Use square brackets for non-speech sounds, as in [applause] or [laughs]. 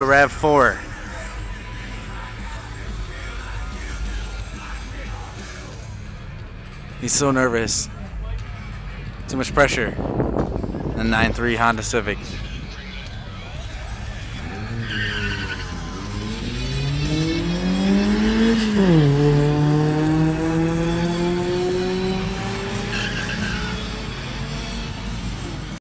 RAV4. He's so nervous. Too much pressure. A 9.3 Honda Civic. [laughs]